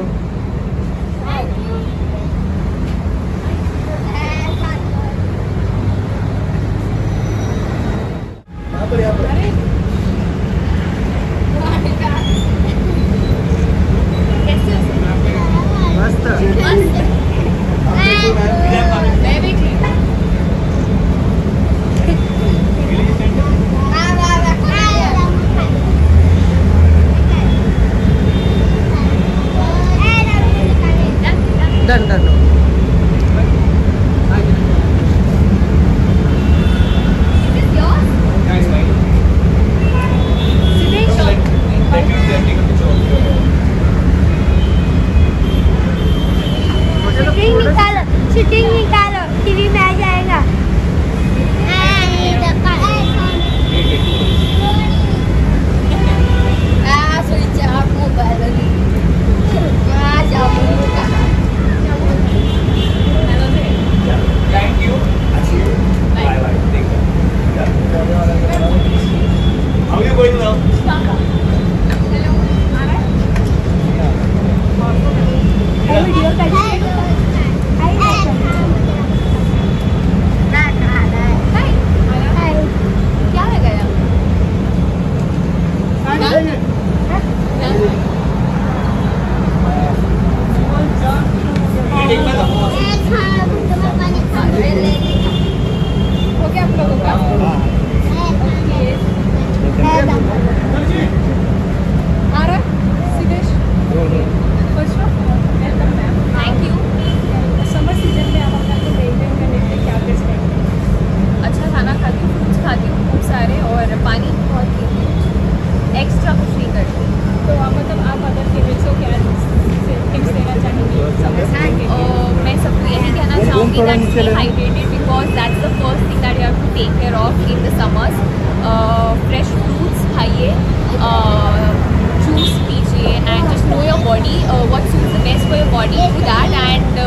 you. É, tá. Abre, abre. 是第一个 थोड़ा नीचे ले hydrated because that's the first thing that you have to take care of in the summers fresh fruits खाइए juice पीजिए and just know your body what suits the best for your body do that and